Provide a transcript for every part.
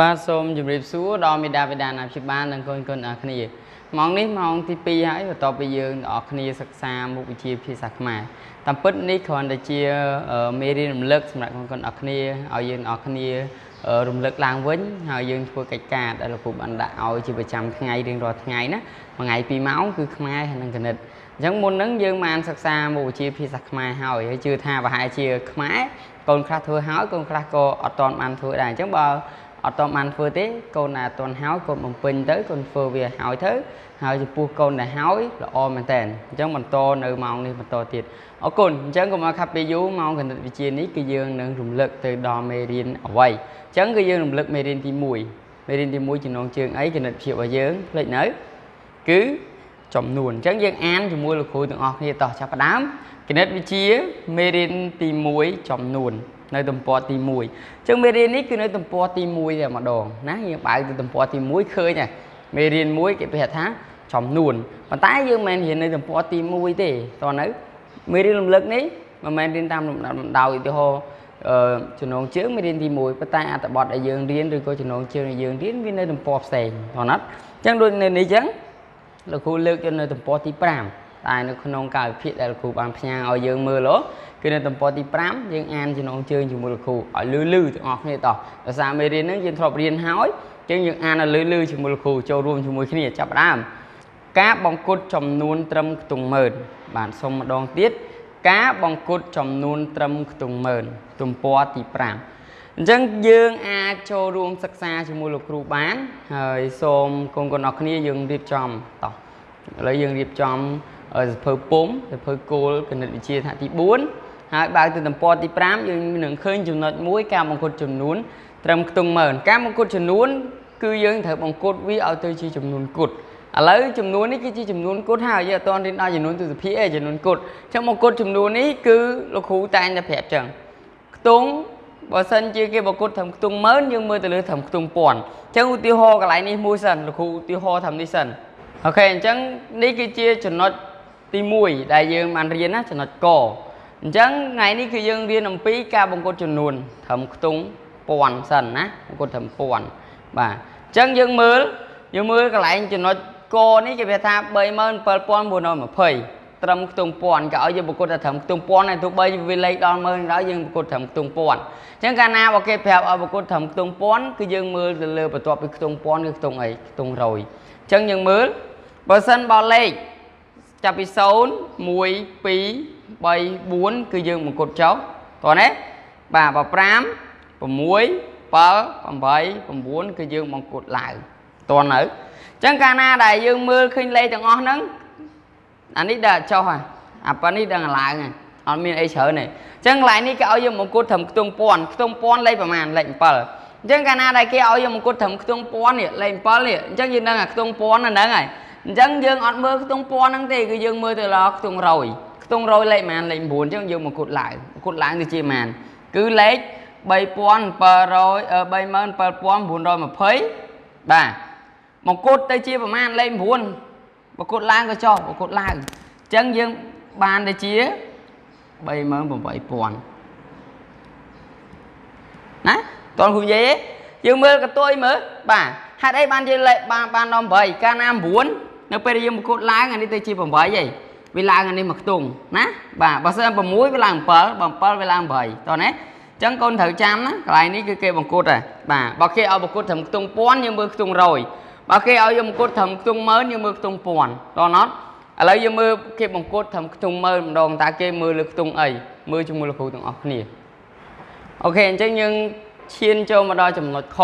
បាទសូមជម្រាបសួរដល់មេដាបេដាណាព្យាបាលនិងកូនកូនអរគ្នាម៉ោងនេះម៉ោងទី2ហើយបន្ទាប់ពីយើងទាំងអស់គ្នាសិក្សាមុខវិជ្ជាភាសាខ្មែរតាមពិតនេះគ្រាន់តែជាមេរៀនរំលឹកសម្រាប់កូនកូនអរគ្នាឲ្យយើងអរគ្នារំលឹកឡើងវិញហើយយើងធ្វើកិច្ចការដែលលោកគ្រូបានដាក់ឲ្យជាប្រចាំថ្ងៃរៀងរាល់ថ្ងៃណាមួយថ្ងៃ2ម៉ោងគឺខ្មែរហើយនិងគណិតអញ្ចឹងមុនហ្នឹងយើងបានសិក្សាមុខវិជ្ជាភាសាខ្មែរហើយហើយជឿថាប្រហែលជាខ្មែរកូនខ្លះធ្វើហើយកូនខ្លះក៏អត់ទាន់បានធ្វើដែរអញ្ចឹងបើ អត់ទាន់បានធ្វើទេកូនណាអត់ទាន់ហើយកូនបំពេញទៅកូនធ្វើវាហើយទៅហើយចំពោះកូនដែលហើយល្អមែនតើអញ្ចឹងបន្តនៅម៉ោងនេះបន្តទៀតអរគុណអញ្ចឹងកុំឲ្យខាត់ពេលយូរម៉ោងគណិតវិទ្យានេះគឺយើងនឹងរំលឹកទៅដល់មេរៀនអ្វីអញ្ចឹងគឺយើងរំលឹកមេរៀនទី1មេរៀនទី1ចំណងជើងអីគណិតវិទ្យារបស់យើងផ្លេចនៅគឺចំនួនអញ្ចឹងយើងអានជាមួយលោកគ្រូទាំងអស់គ្នាតោះចាប់ផ្ដើមគណិតវិទ្យាមេរៀនទី1ចំនួន នៅទំព័រទី1អញ្ចឹងមេរៀននេះគឺនៅទំព័រទី1តែម្ដងណាយើងបើកទៅទំព័រទី1ឃើញហ่ะមេរៀន1គេប្រែថាចំនួនប៉ុន្តែយើងមិនរៀននៅទំព័រទី1ទេតោះនៅមេរៀនរំលឹកនេះមិនមែនរៀនតាមលំដាប់លំដោយឧទាហរណ៍អឺចំណងជើងមេរៀនទី1ប៉ុន្តែអត្ថបទដែលយើងរៀនឬក៏ចំណងជើងដែលយើងរៀនវានៅទំព័រផ្សេងតោះណាត់អញ្ចឹងដូចនៅនេះអញ្ចឹងលោកគ្រូលើកយកនៅទំព័រទី5 តែនៅក្នុងកាលវិភាគដែលលោកគ្រូបានផ្ញើឲ្យយើងមើលគឺនៅទំព័រទី5យើងអានចំណងជើងជាមួយលោកគ្រូឲ្យលឺលឺទាំងអស់គ្នាតោះដោយសារមេរៀនហ្នឹងយើងធ្លាប់រៀនហើយអញ្ចឹងយើងអានឲ្យលឺលឺជាមួយលោកគ្រូចូលរួមជាមួយគ្នាចាប់ផ្ដើមការបង្គុតចំនួនត្រឹមខ្ទង់ម៉ឺនបាទសុំម្ដងទៀតការបង្គុតចំនួនត្រឹមខ្ទង់ម៉ឺនទំព័រទី5អញ្ចឹងយើងអាចចូលរួមសិក្សាជាមួយលោកគ្រូបាន ហើយសូមកូនកូនអរគ្នាយើងរៀបចំតោះឥឡូវយើងរៀបចំ សភៅពុំសភៅគោលគណិតវិទ្យាថ្នាក់ទី4ហើយបើកទៅទំព័រទី5យើងនឹងឃើញចំណុចមួយការបង្គុតចំនួនត្រឹមខ្ទង់ម៉ឺនការបង្គុតចំនួន គឺយើងត្រូវបង្គុតវាឲ្យទៅជាចំនួនគុតឥឡូវចំនួននេះគឺជាចំនួនគុតហើយយើងអត់ទាន់រៀនដល់ចំនួនទស្សភាអីចំនួនគុតអញ្ចឹងបង្គុតចំនួននេះគឺលោកគ្រូតែងតែប្រាប់អញ្ចឹងខ្ទង់បើសិនជាគេបង្គុតត្រឹមខ្ទង់ម៉ឺនយើងមើលទៅលើត្រឹមខ្ទង់ពាន់អញ្ចឹងឧទាហរណ៍កន្លែងនេះមួយសិនលោកគ្រូឧទាហរណ៍ត្រឹមនេះសិនអូខេអញ្ចឹងនេះគឺជាចំណុច ទី1ដែលយើងបានរៀនណាចំណុចកអញ្ចឹងថ្ងៃនេះគឺយើងរៀនអំពីការបង្គុតចំនួនត្រឹមខ្ទង់ពាន់សិនណាបង្គុតត្រឹមពាន់បាទអញ្ចឹងយើងមើលយើងមើលកន្លែងចំណុចកនេះគេវាថា37920ត្រឹមខ្ទង់ពាន់ក៏ឲ្យយើងបង្គុតតែត្រឹមខ្ទង់ពាន់ហើយទោះបីវាលេខដល់ម៉ឺនដល់យើងបង្គុតត្រឹមខ្ទង់ពាន់អញ្ចឹងកាលណាបើគេប្រាប់ឲ្យបង្គុតត្រឹមខ្ទង់ពាន់គឺយើងមើលទៅលើបន្ទាប់ពីខ្ទង់ពាន់គឺខ្ទង់អីខ្ទង់រយអញ្ចឹងយើងមើលបើសិនបើលេខ ចាប់ពី0 1 2 3 4គឺយើងបង្គុតចុះតោះណាបាទបើ5 6 7 8 9គឺយើងបង្គុតឡើងតោះនៅអញ្ចឹងកាលណាដែលយើងមើលឃើញលេខទាំងអស់ហ្នឹងអានេះដល់ចុះហ่ะអាប៉ុណ្នេះដល់ឡើងហ่ะអត់មានអីច្រើនទេអញ្ចឹងកន្លែងនេះគេឲ្យយើងបង្គុតត្រឹមខ្ទង់ពាន់ខ្ទង់ពាន់លេខប្រហែលលេខ7អញ្ចឹងកាលណាដែលគេឲ្យយើងបង្គុតត្រឹមខ្ទង់ពាន់នេះលេខ7នេះអញ្ចឹងយើងដឹងអាខ្ទង់ពាន់ហ្នឹងហើយ អញ្ចឹងយើងអត់មើលខ្ទង់ពាន់ហ្នឹងទេគឺយើងមើលទៅលើខ្ទង់រយខ្ទង់រយលេខប៉ុន្មានលេខ9អញ្ចឹងយើងមកគុតឡើងគុតឡើងទៅជាប៉ុន្មានគឺលេខ3700 37920បាទមកគុតទៅជាប្រមាណលេខ9មកគុតឡើងក៏ចុះមកគុតឡើងអញ្ចឹងយើងបានទៅជា38000ណាតើគ្រូនិយាយទេយើងមើលកតុយមើលបាទហេតុអីបានជាលេខបានបានដល់8កាលណា9 នៅពេលដែលយើងមកគុតឡើងអានេះទៅជា8ហីវាឡើងអានេះមកខ្ទង់ណាបាទបើសិន6វាឡើង7បើ7វាឡើង8តោះណាអញ្ចឹងកូនត្រូវចាំណាកន្លែងនេះគឺគេបង្គុតហ่ะបាទបើគេឲ្យបង្គុតត្រឹមខ្ទង់ពាន់យើងមើលខ្ទង់រយបើគេឲ្យយើងបង្គុតត្រឹមខ្ទង់ម៉ឺនយើងមើលខ្ទង់ពាន់តោះណត់ឥឡូវយើងមើលគេបង្គុតត្រឹមខ្ទង់ម៉ឺនម្ដងតើគេមើលលើខ្ទង់អីមើលជាមួយលោកគ្រូទាំងអស់គ្នាអូខេអញ្ចឹងយើងឈានចូលមកដល់ចំណុចខ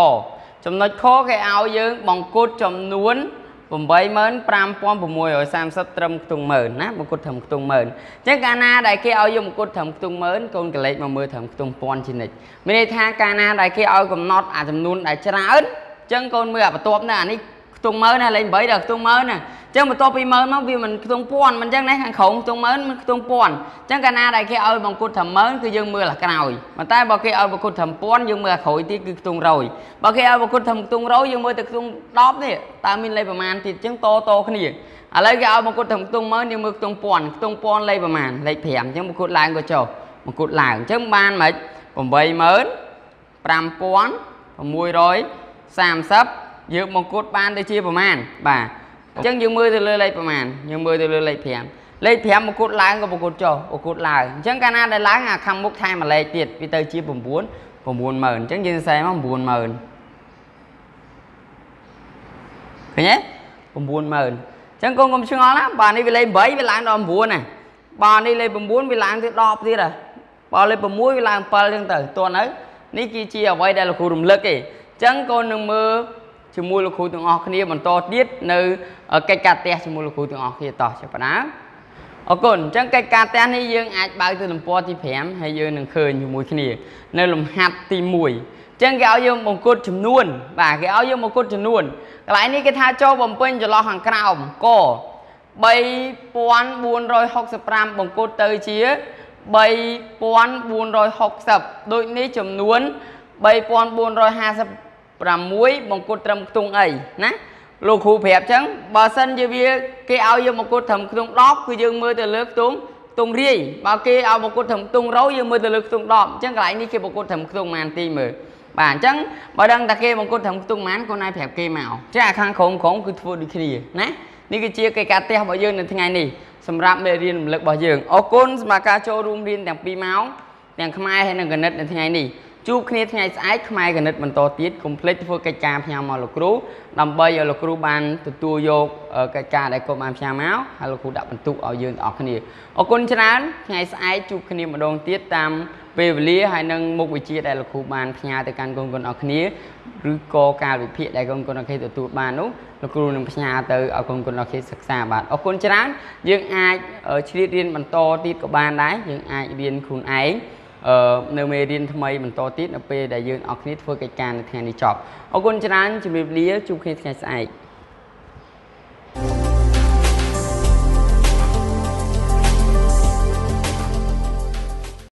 ចំណុចខគេឲ្យយើងបង្គុតចំនួន 85630ត្រឹមខ្ទង់ម៉ឺនណាមកគុតត្រឹមខ្ទង់ម៉ឺនអញ្ចឹងកាលណាដែលគេឲ្យយកមកគុតត្រឹមខ្ទង់ម៉ឺនកូនកលេចមកមើលត្រឹមខ្ទង់ពាន់ជានិច្ចមានន័យថាកាលណាដែលគេឲ្យកំណត់អាចំនួនដែលច្រើនអញ្ចឹងកូនមើលអាបន្ទាប់នេះអានេះខ្ទង់ម៉ឺនណាលេខ8ដល់ខ្ទង់ម៉ឺនណាអញ្ចឹងបន្ទាប់ពីម៉ឺនមកវាមិនខ្ទង់ពាន់មិនអញ្ចឹងណាខាងក្រោមខ្ទង់ម៉ឺនមិនខ្ទង់ពាន់អញ្ចឹងកាលណាដែលគេឲ្យបង្គុតត្រឹមម៉ឺនគឺយើងមើលអាក្រោយប៉ុន្តែបើគេឲ្យបង្គុតត្រឹមពាន់យើងមើលអាក្រោយទៀតគឺខ្ទង់រយបើគេឲ្យបង្គុតត្រឹមខ្ទង់រយយើងមើលទៅខ្ទង់10នេះតើមានលេខប្រមាណទៀតអញ្ចឹងតតគ្នាឥឡូវគេឲ្យបង្គុតត្រឹមខ្ទង់ម៉ឺនយើងមើលខ្ទង់ពាន់ខ្ទង់ពាន់លេខប្រមាណលេខ5អញ្ចឹងបង្គុតឡើងក៏ចុះបង្គុតឡើងអញ្ចឹងបានមិន80000 5640 30យើងបង្កត់បានទៅជាប្រមាណបាទ អញ្ចឹងយើងមើលទៅលើលេខប្រមាណយើងមើលទៅលើលេខ5លេខ5បង្កត់ឡើងក៏បង្កត់ចុះបង្កត់ឡើងអញ្ចឹងកាលណាដែលឡើងអាខាងមុខថែមមួយលេខទៀតវាទៅជា9 90000អញ្ចឹងយើងសរសេរមក90000ឃើញទេ90000អញ្ចឹងកូនកុំឆ្ងល់ណាបាទនេះវាលេខ8វាឡើងដល់9ណាបាទនេះលេខ9វាឡើងទៅ10ទៀតហ៎បាទលេខ6វាឡើង7អញ្ចឹងទៅតោះនៅនេះគឺជាអ្វីដែលលោកគ្រូរំលឹកទេអញ្ចឹងកូននឹងមើល ជាមួយលោកគ្រូទាំងអស់គ្នាបន្តទៀតនៅកិច្ចការផ្ទះជាមួយលោកគ្រូទាំងអស់គ្នាតោះចាប់ផ្ដើមអរគុណអញ្ចឹងកិច្ចការផ្ទះនេះយើងអាចបើកទៅលំពណ៌ទី5ហើយយើងនឹងឃើញជាមួយគ្នា នៅលំហាត់ទី1អញ្ចឹងគេឲ្យយើងបង្គុតចំនួន បាទគេឲ្យយើងបង្គុតចំនួនកន្លែងនេះគេថាចូលបំពេញចន្លោះខាងក្រោមក3465បង្គុតទៅជា3460ដូចនេះចំនួន3450 6មង្គលត្រឹមខ្ទង់អីណាលោកគ្រូប្រាប់អញ្ចឹងបើសិនជាវាគេឲ្យយើងមង្គលត្រឹមខ្ទង់10គឺយើងមើលទៅលើខ្ទង់ខ្ទង់រាយបើគេឲ្យមង្គលត្រឹមខ្ទង់រោយើងមើលទៅលើខ្ទង់10អញ្ចឹងកន្លែងនេះគេមង្គលត្រឹមខ្ទង់ម៉ានទីមើលបាទអញ្ចឹងបើដឹងតែគេមង្គលត្រឹមខ្ទង់ម៉ានកូនឯងប្រាប់គេមកចាអាខាងក្រោមក្រោមគឺធ្វើដូចគ្នាណានេះគឺជាកិច្ចការផ្ទះរបស់យើងនៅថ្ងៃនេះសម្រាប់មេរៀនរំលឹករបស់យើងអរគុណសម្រាប់ការចូលរួមរៀនទាំង2ម៉ោងទាំងខ្មែរហើយនិងគណិតនៅថ្ងៃនេះ ជួបគ្នាថ្ងៃស្អែកខ្មែរគណិតបន្តទៀតកុំភ្លេចធ្វើកិច្ចការផ្ញើមកលោកគ្រូដើម្បីឲ្យលោកគ្រូបានទទួលយកកិច្ចការដែលគាត់បានផ្ញើមកហើយលោកគ្រូដាក់បន្ទុកឲ្យយើងទាំងអស់គ្នាអរគុណច្រើនថ្ងៃស្អែកជួបគ្នាម្ដងទៀតតាមពេលវេលាហើយនឹងមុខវិជ្ជាដែលលោកគ្រូបានផ្ញើទៅកាន់កូនកូនអរគ្នាឬក៏ការវិភាគដែលកូនកូនអរគ្នាទទួលបាននោះលោកគ្រូនឹងផ្ញើទៅឲ្យកូនកូនអរគ្នាសិក្សាបាទអរគុណច្រើនយើងអាចឆ្លៀតរៀនបន្តទៀតក៏បានដែរយើងអាចរៀនខ្លួនឯង អឺនៅមេរៀនថ្មីបន្តទៀតនៅពេលដែលយើងអរគ្នាធ្វើកិច្ចការនៅថ្ងៃនេះចប់អរគុណច្រើនជម្រាបលាជួបគ្នាថ្ងៃស្អែក